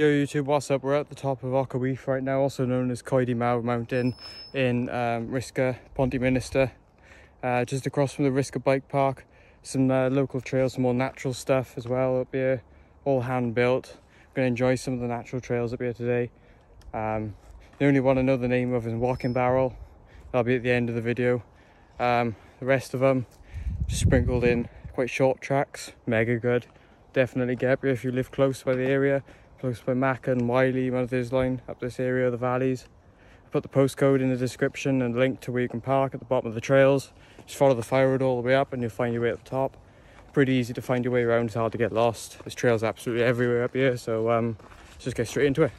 Yo YouTube, what's up? We're at the top of Ochterwheath right now, also known as y Mawr Mountain in um, Risca, Pontymister. Uh, just across from the Risca Bike Park. Some uh, local trails, some more natural stuff as well up here, all hand built. I'm going to enjoy some of the natural trails up here today. Um, the only one I know the name of is Walking Barrel. That'll be at the end of the video. Um, the rest of them just sprinkled in quite short tracks, mega good. Definitely get here if you live close by the area close by Machen, Wyllie, Mothers Line, up this area of the valleys. I put the postcode in the description and link to where you can park at the bottom of the trails. Just follow the fire road all the way up and you'll find your way at the top. Pretty easy to find your way around, it's hard to get lost. There's trails absolutely everywhere up here, so um, just get straight into it.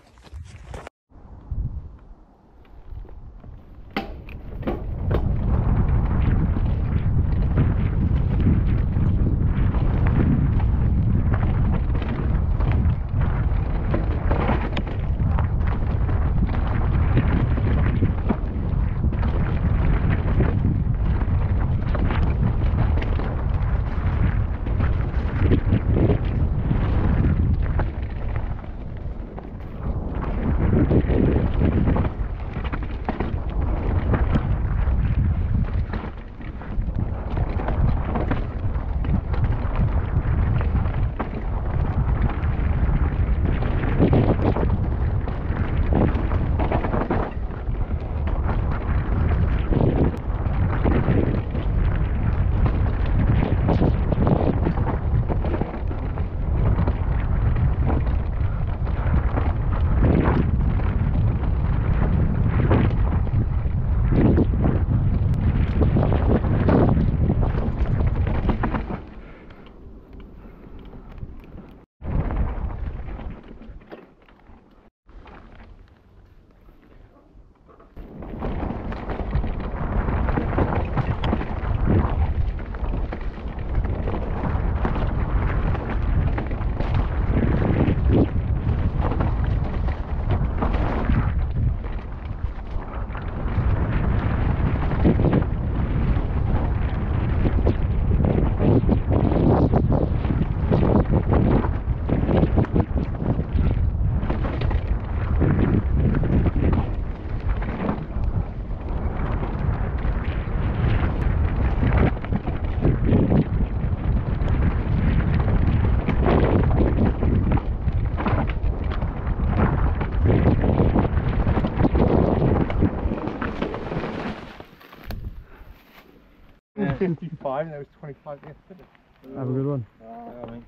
Yeah. 55 and there was 25 yesterday. Have a good one. Yeah, I mean,